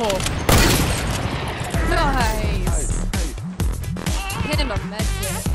Oh. Nice. Hit him a med kit.